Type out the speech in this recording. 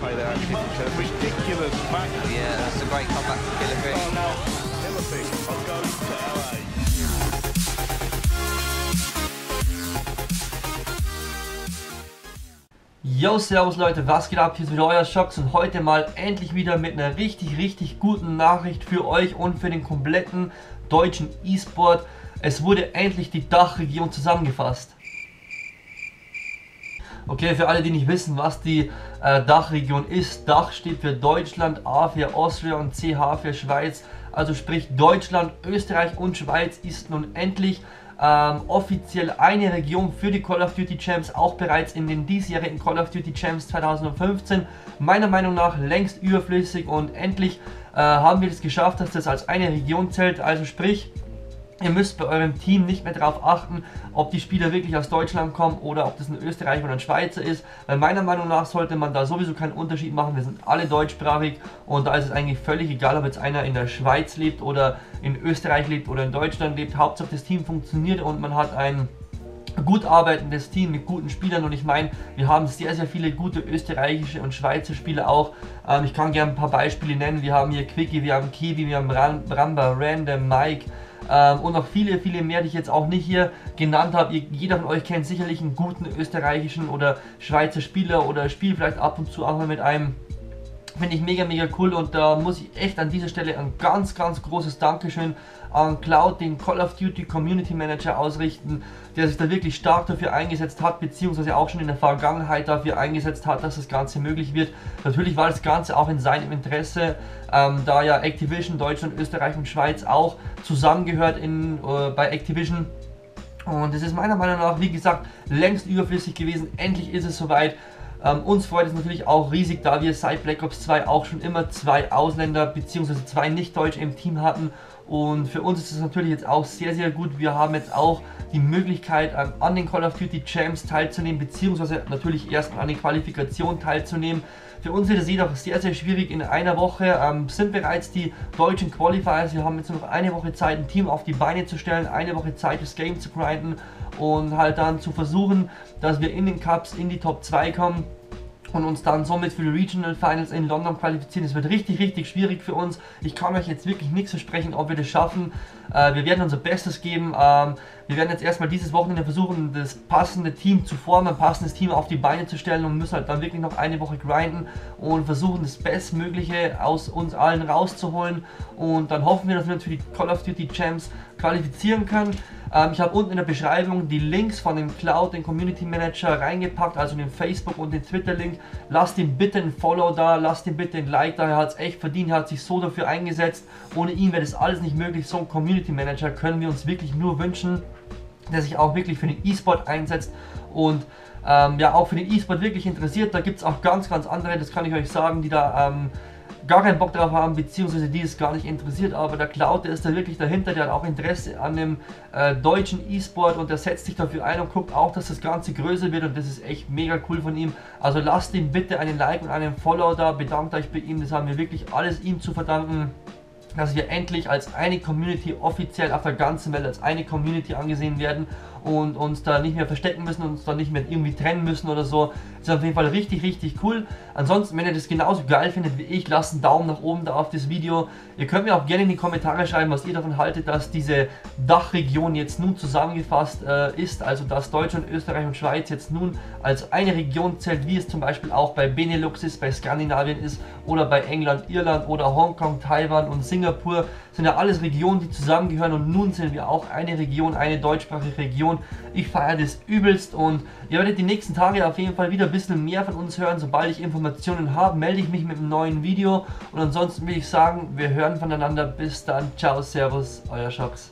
their attention to ridiculous match. Yeah, that's a great comeback from Gillifish. Oh, now, Gillifish will go to LA. Yo, servus Leute, was geht ab? Hier ist wieder euer Shocks und heute mal endlich wieder mit einer richtig, richtig guten Nachricht für euch und für den kompletten deutschen E-Sport. Es wurde endlich die Dachregion zusammengefasst. Okay, für alle, die nicht wissen, was die äh, Dachregion ist. Dach steht für Deutschland, A für Austria und CH für Schweiz. Also sprich Deutschland, Österreich und Schweiz ist nun endlich ähm, offiziell eine Region für die Call of Duty Champs, auch bereits in den diesjährigen Call of Duty Champs 2015. Meiner Meinung nach längst überflüssig und endlich äh, haben wir es geschafft, dass das als eine Region zählt. Also sprich, Ihr müsst bei eurem Team nicht mehr darauf achten, ob die Spieler wirklich aus Deutschland kommen oder ob das ein Österreicher oder ein Schweizer ist. Weil meiner Meinung nach sollte man da sowieso keinen Unterschied machen. Wir sind alle deutschsprachig und da ist es eigentlich völlig egal, ob jetzt einer in der Schweiz lebt oder in Österreich lebt oder in Deutschland lebt. Hauptsache das Team funktioniert und man hat ein gut arbeitendes Team mit guten Spielern und ich meine, wir haben sehr, sehr viele gute österreichische und Schweizer Spieler auch. Ähm, ich kann gerne ein paar Beispiele nennen. Wir haben hier Quickie, wir haben Kiwi, wir haben Ram Ramba, Random, Mike, ähm, und noch viele, viele mehr, die ich jetzt auch nicht hier genannt habe. jeder von euch kennt sicherlich einen guten österreichischen oder Schweizer Spieler oder spielt vielleicht ab und zu auch mal mit einem. Finde ich mega, mega cool und da muss ich echt an dieser Stelle ein ganz, ganz großes Dankeschön an Cloud, den Call of Duty Community Manager ausrichten, der sich da wirklich stark dafür eingesetzt hat, beziehungsweise auch schon in der Vergangenheit dafür eingesetzt hat, dass das Ganze möglich wird. Natürlich war das Ganze auch in seinem Interesse, ähm, da ja Activision, Deutschland, Österreich und Schweiz auch zusammengehört in, äh, bei Activision. Und es ist meiner Meinung nach, wie gesagt, längst überflüssig gewesen. Endlich ist es soweit. Ähm, uns freut es natürlich auch riesig, da wir seit Black Ops 2 auch schon immer zwei Ausländer bzw. zwei Nicht-Deutsche im Team hatten. Und für uns ist es natürlich jetzt auch sehr, sehr gut. Wir haben jetzt auch die Möglichkeit, ähm, an den Call of Duty Champs teilzunehmen, beziehungsweise natürlich erst an den Qualifikationen teilzunehmen. Für uns ist es jedoch sehr, sehr schwierig. In einer Woche ähm, sind bereits die deutschen Qualifiers. Wir haben jetzt noch eine Woche Zeit, ein Team auf die Beine zu stellen, eine Woche Zeit, das Game zu grinden und halt dann zu versuchen, dass wir in den Cups in die Top 2 kommen und uns dann somit für die Regional Finals in London qualifizieren. Es wird richtig, richtig schwierig für uns. Ich kann euch jetzt wirklich nichts versprechen, ob wir das schaffen. Äh, wir werden unser Bestes geben. Ähm, wir werden jetzt erstmal dieses Wochenende versuchen, das passende Team zu formen, ein passendes Team auf die Beine zu stellen und müssen halt dann wirklich noch eine Woche grinden und versuchen, das Bestmögliche aus uns allen rauszuholen. Und dann hoffen wir, dass wir uns für die Call of Duty Champs qualifizieren können. Ähm, ich habe unten in der Beschreibung die Links von dem Cloud, den Community Manager reingepackt, also den Facebook und den Twitter-Link. Lasst ihm bitte ein Follow da, lasst ihm bitte ein Like da, er hat es echt verdient, er hat sich so dafür eingesetzt. Ohne ihn wäre das alles nicht möglich. So ein Community Manager können wir uns wirklich nur wünschen, der sich auch wirklich für den E-Sport einsetzt und ähm, ja auch für den E-Sport wirklich interessiert. Da gibt es auch ganz, ganz andere, das kann ich euch sagen, die da ähm, gar keinen Bock drauf haben, beziehungsweise die es gar nicht interessiert, aber der Cloud, der ist da wirklich dahinter, der hat auch Interesse an dem äh, deutschen E-Sport und der setzt sich dafür ein und guckt auch, dass das Ganze größer wird und das ist echt mega cool von ihm. Also lasst ihm bitte einen Like und einen Follow da, bedankt euch bei ihm, das haben wir wirklich alles ihm zu verdanken dass wir endlich als eine Community offiziell auf der ganzen Welt als eine Community angesehen werden und uns da nicht mehr verstecken müssen, uns da nicht mehr irgendwie trennen müssen oder so. Ist auf jeden Fall richtig, richtig cool. Ansonsten, wenn ihr das genauso geil findet wie ich, lasst einen Daumen nach oben da auf das Video. Ihr könnt mir auch gerne in die Kommentare schreiben, was ihr davon haltet, dass diese Dachregion jetzt nun zusammengefasst äh, ist, also dass Deutschland, Österreich und Schweiz jetzt nun als eine Region zählt, wie es zum Beispiel auch bei Benelux ist, bei Skandinavien ist oder bei England, Irland oder Hongkong, Taiwan und Singapur. Sind ja alles Regionen, die zusammengehören und nun sind wir auch eine Region, eine deutschsprachige Region. Ich feiere das übelst und ihr werdet die nächsten Tage auf jeden Fall wieder ein bisschen mehr von uns hören. Sobald ich Informationen habe, melde ich mich mit einem neuen Video und ansonsten will ich sagen, wir hören voneinander. Bis dann, ciao, servus, euer Schocks.